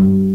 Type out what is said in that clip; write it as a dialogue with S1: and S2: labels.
S1: you